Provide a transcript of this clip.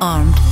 Armed.